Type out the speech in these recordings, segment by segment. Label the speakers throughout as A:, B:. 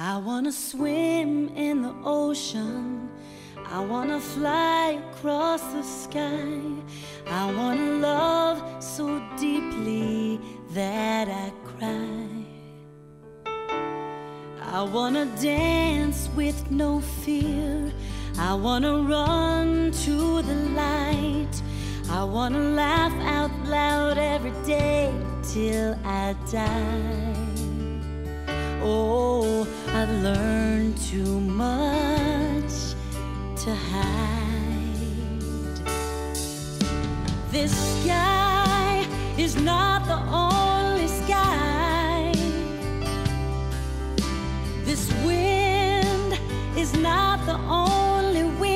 A: I wanna swim in the ocean. I wanna fly across the sky. I wanna love so deeply that I cry. I wanna dance with no fear. I wanna run to the light. I wanna laugh out loud every day till I die. Oh, I've learned too much to hide. This sky is not the only sky. This wind is not the only wind.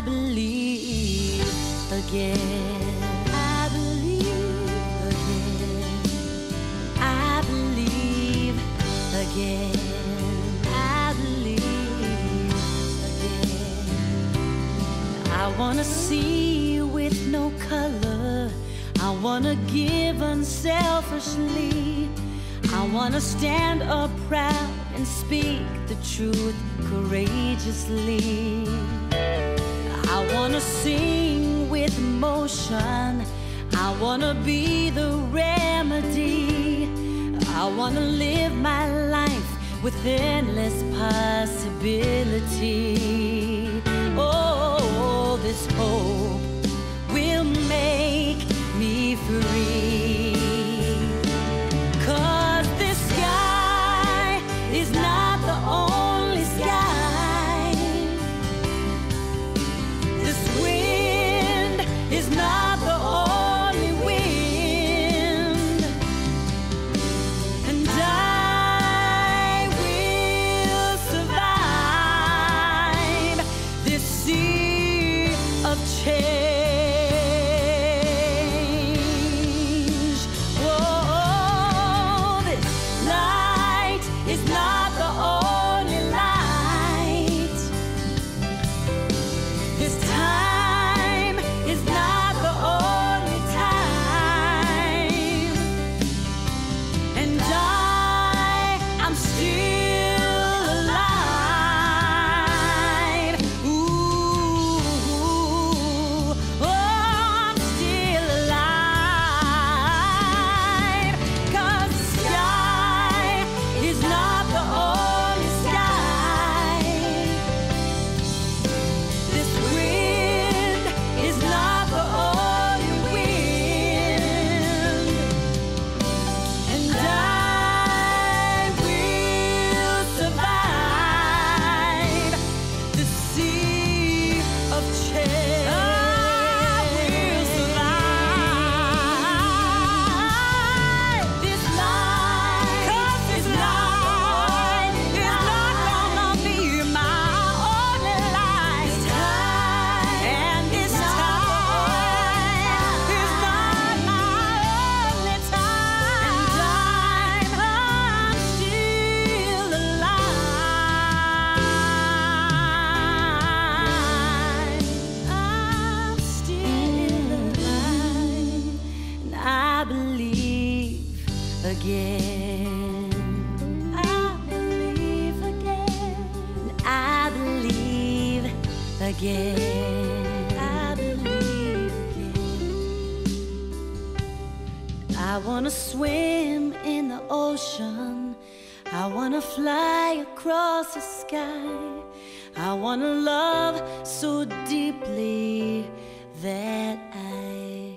A: I believe again. I believe again. I believe again. I believe again. I wanna see with no color. I wanna give unselfishly. I wanna stand up proud and speak the truth courageously. I wanna sing with emotion. I wanna be the remedy. I wanna live my life with endless possibility. Oh, this hope again. I believe again. I believe again. I believe again. I wanna swim in the ocean. I wanna fly across the sky. I wanna love so deeply that I